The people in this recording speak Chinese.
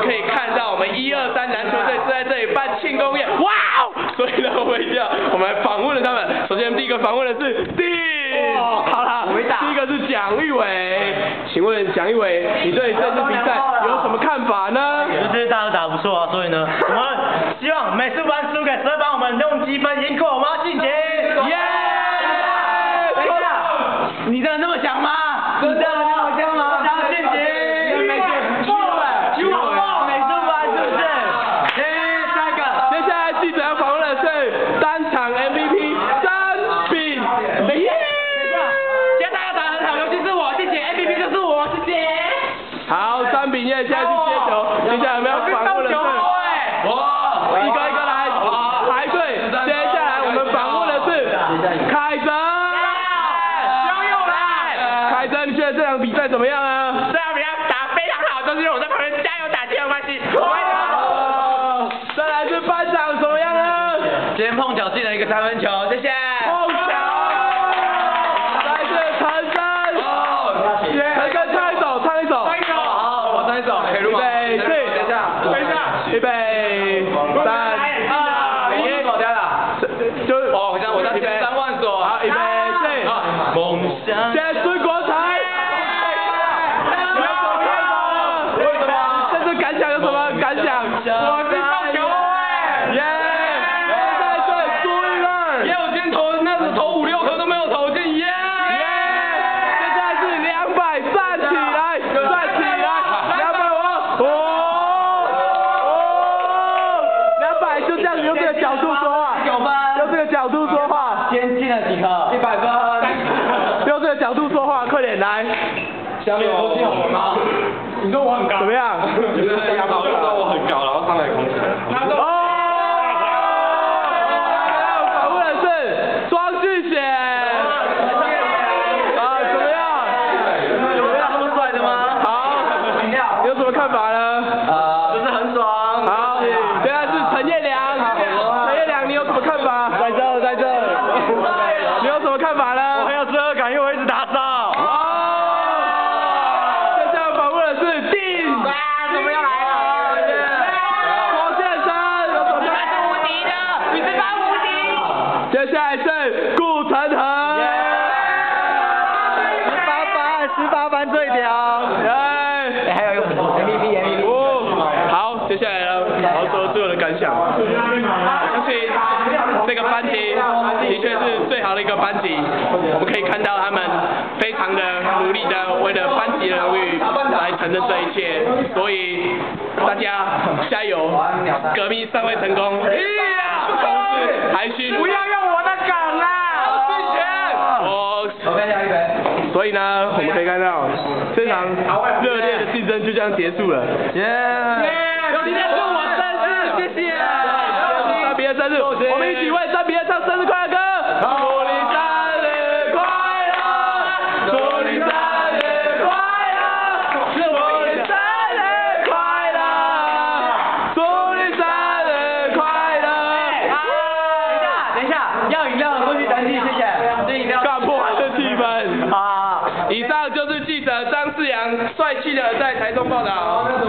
可以看到我们一二三篮球队是在这里办庆功宴。哇哦，所以呢，我们一要，我们访问了他们。首先第一个访问的是 D。哦，好了，我会打。第一个是蒋玉伟。请问蒋玉伟，你对这次比赛有什么看法呢？也是对大家都打不错啊，所以呢，我们希望每次玩输给，只要帮我们弄积分赢过，我们晋级。耶！来。凯哲，你觉得这场比赛怎么样啊？这场比赛打非常好，都是因为我在旁边加油打气的关系。哦再来是班长怎么样啊？今天碰巧进了一个三分球，谢谢。碰巧，来是陈生，陈生唱一首，唱一首，唱一首好，我唱一首，可以预备，起，等一下，等一下，预备，三二我是一，跑掉了。就哦，我像我在预备三万首，好，预备，起。梦想。现在孙国才，为什么？这次感想有什么我是棒球哎。耶！现在是朱一乐，耶，我今天投那是投五六颗都没有投进，耶！耶！现在是两百，站起来，站起来，两百五，哦哦，两百就这样子用这个角度说话，九分。用这个角度说话，今天进了几颗？一百分。用这个角度说话，快点来，下面都进我吗？你说我很高怎么样？就是压到我很高，然后上来空气。哦！访问的是庄俊显。啊，怎么样？有没有这么帅的吗？好，饮料。有什么看法呢？呃，就是很爽。好，现在是陈彦良。陈彦良，你有什么看法？在这，在这。你有什么看法了？我很有罪恶感，因为我一直打扫。哦。接下来访问的是丁。啊，怎么又来了？黄先生，有什么看法？无敌的，你是班无敌。接下来是顾晨恒。十八班，十八班最屌。耶！还有一个 MVP MVP。哦，好，接下来呢，我要说最后的感想。相信这个班级的确是最好的一个班级，我们可以看到他们非常的努力的为了班级的荣誉来承认这一切，所以大家加油，革命尚未成功，同志还需不要用我的梗啦。我。所以呢，我们可以看到非常热烈的竞争就这样结束了。耶！记者在台中报道。